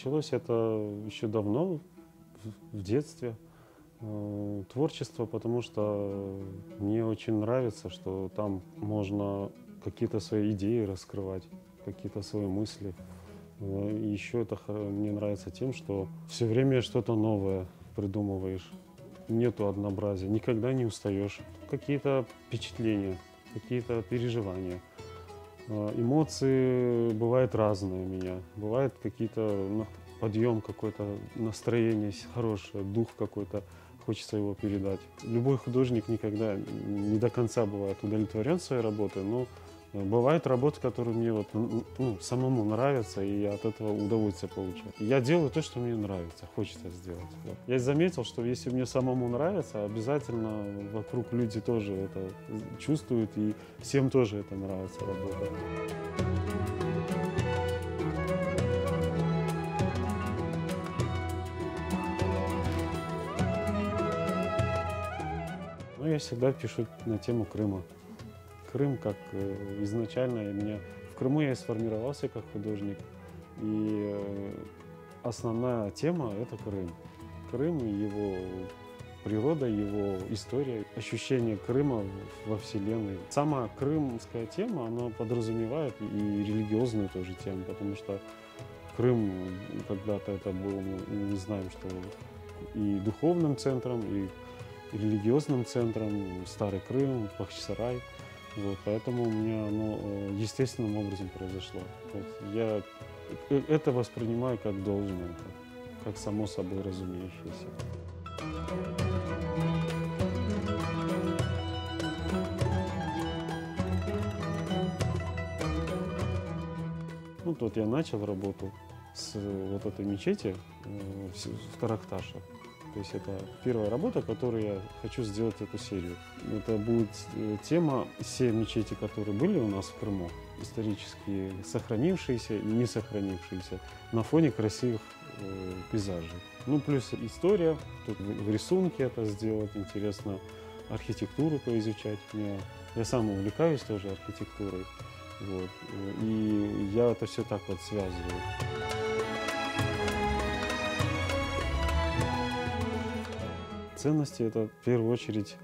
Началось это еще давно, в, детстве. Э, творчество, потому что мне очень нравится, что там можно какие-то свои идеи раскрывать, какие-то свои мысли. Э, и еще это мне нравится тем, что все время что-то новое придумываешь. Нету однообразия, никогда не устаешь. Какие-то впечатления, какие-то переживания. Э, эмоции бывают разные у меня. Бывает какие-то подъем какой-то, настроение хорошее, дух какой-то хочется его передать. Любой художник никогда не до конца бывает удовлетворен своей работой, но бывают работы, которые мне вот, ну, самому нравятся, и я от этого удовольствие получаю. Я делаю то, что мне нравится, хочется сделать. Вот. Я заметил, что если мне самому нравится, обязательно вокруг люди тоже это чувствуют, и всем тоже это нравится работа. я всегда пишу на тему Крыма. Крым как э, изначально меня... В Крыму я и сформировался как художник. И э, основная тема – это Крым. Крым и его природа, его история, ощущение Крыма во Вселенной. Сама крымская тема, она подразумевает и религиозную тоже тему, потому что Крым когда-то это был, мы знаем, что и духовным центром, и религиозным центром, Старый Крым, Бахчисарай. Вот, поэтому у меня оно э, естественным образом произошло. Вот, я э, это воспринимаю как должное, как, само собой разумеющееся. Ну, вот я начал работу с вот этой мечети э, в Таракташе. То есть это первая работа, которую я хочу сделать эту серию. Это будет э, тема все мечети, которые были у нас в Крыму, исторически сохранившиеся и не сохранившиеся, на фоне красивых э, пейзажей. Ну, плюс история, тут в рисунке это сделать, интересно архитектуру поизучать. Я, я сам увлекаюсь тоже архитектурой. Вот. И я это все так вот связываю. Ценности это в первую очередь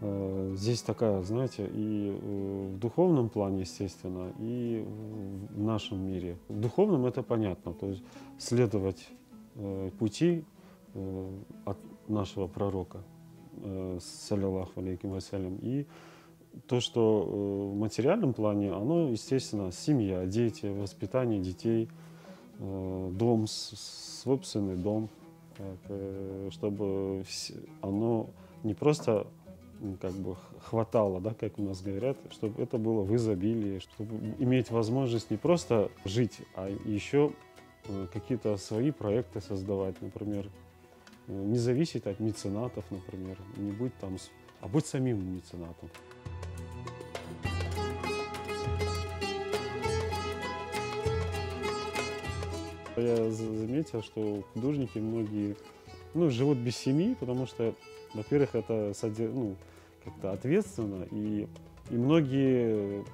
э, здесь такая, знаете, и э, в духовном плане, естественно, и в нашем мире. В духовном это понятно, то есть следовать э, пути от нашего пророка, саллиллаху алейким вассалям, и то, что в материальном плане, оно, естественно, семья, дети, воспитание детей, дом, собственный дом – Э, чтобы оно не просто как бы хватало, да, как у нас говорят, чтобы это было в изобилии, чтобы иметь возможность не просто жить, а еще э, какие-то свои проекты создавать, например, э, не зависеть от меценатов, например, не быть там, а быть самим меценатом. Я заметил, что художники многие ну, живут без семьи, потому что, во-первых, это ну, как-то ответственно, и, и многие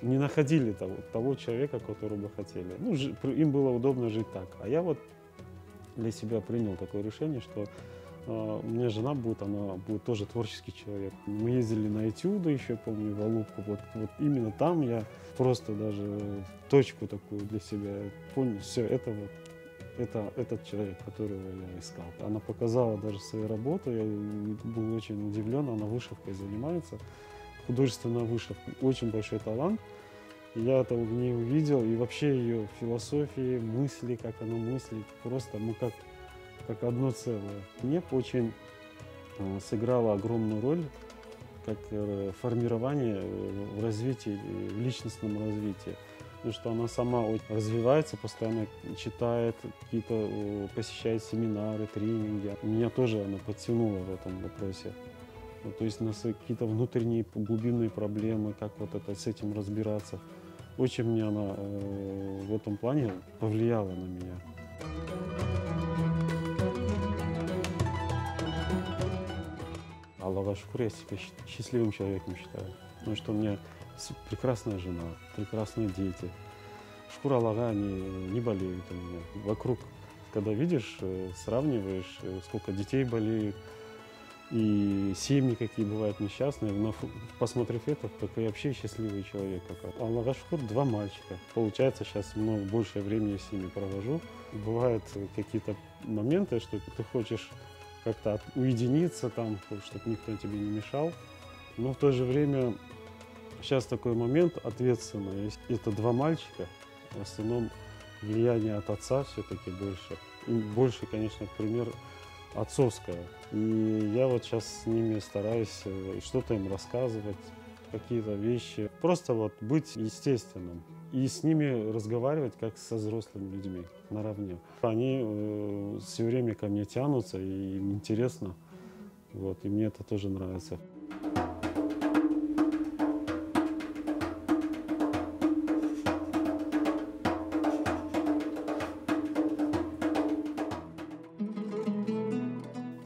не находили того, того человека, которого бы хотели. Ну, им было удобно жить так. А я вот для себя принял такое решение, что у меня жена будет, она будет тоже творческий человек. Мы ездили на этюды еще, помню, в Алубку. Вот, вот именно там я просто даже точку такую для себя понял, все, это вот это этот человек, которого я искал. Она показала даже свою работу, я был очень удивлен, она вышивкой занимается, художественная вышивка, очень большой талант. я это в ней увидел, и вообще ее философии, мысли, как она мыслит, просто мы как, как одно целое. Мне очень э, сыграла огромную роль как э, формирование э, в развитии, в личностном развитии. Потому что она сама развивается, постоянно читает, какие-то посещает семинары, тренинги. Меня тоже она подтянула в этом вопросе. Ну, то есть у нас какие-то внутренние глубинные проблемы, как вот это с этим разбираться. Очень мне она в этом плане повлияла на меня. Аллаха шкур, я себя счастливым человеком считаю. Потому что у меня прекрасная жена, прекрасные дети. шкура Аллаха, они не болеют у меня. Вокруг, когда видишь, э, сравниваешь, э, сколько детей болеют, и семьи какие бывают несчастные, но посмотрев это, такой вообще счастливый человек. Аллаха шкур, два мальчика. Получается, сейчас много, большее времени с ними провожу. Бывают э, какие-то моменты, что ты хочешь как-то уединиться там, чтобы никто тебе не мешал. Но в то же время сейчас такой момент ответственный. Это два мальчика, в основном влияние от отца все-таки больше. И больше, конечно, пример отцовское. И я вот сейчас с ними стараюсь э, что-то им рассказывать, какие-то вещи. Просто вот быть естественным. И с ними разговаривать как со взрослыми людьми наравне. Они все время ко мне тянутся, и им интересно. Вот, и мне это тоже нравится.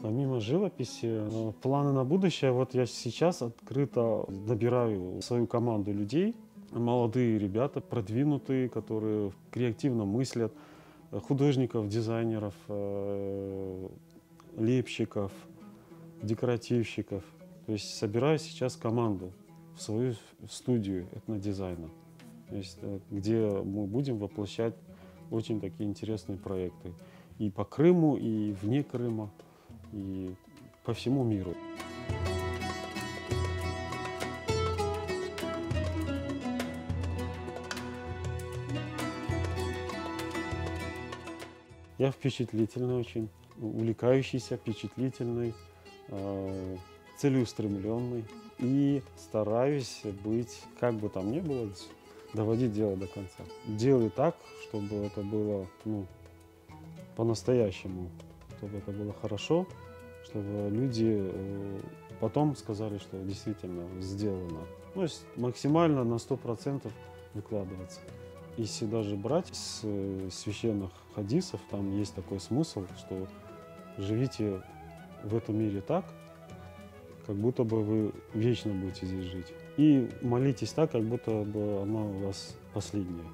Помимо живописи, э, планы на будущее, вот я сейчас открыто набираю свою команду людей, молодые ребята, продвинутые, которые креативно мыслят, э, художников, дизайнеров, э, лепщиков, декоративщиков. То есть собираю сейчас команду в свою студию этнодизайна, то есть, э, где мы будем воплощать очень такие интересные проекты и по Крыму, и вне Крыма, и по всему миру. Я впечатлительный очень, увлекающийся, впечатлительный, э, целеустремленный. И стараюсь быть, как бы там ни было, доводить дело до конца. Делаю так, чтобы это было ну, по-настоящему, чтобы это было хорошо, чтобы люди э, потом сказали, что действительно сделано. Ну, есть максимально на 100% выкладываться. Если даже брать с э, священных хадисов, там есть такой смысл, что живите в этом мире так, как будто бы вы вечно будете здесь жить. И молитесь так, как будто бы она у вас последняя.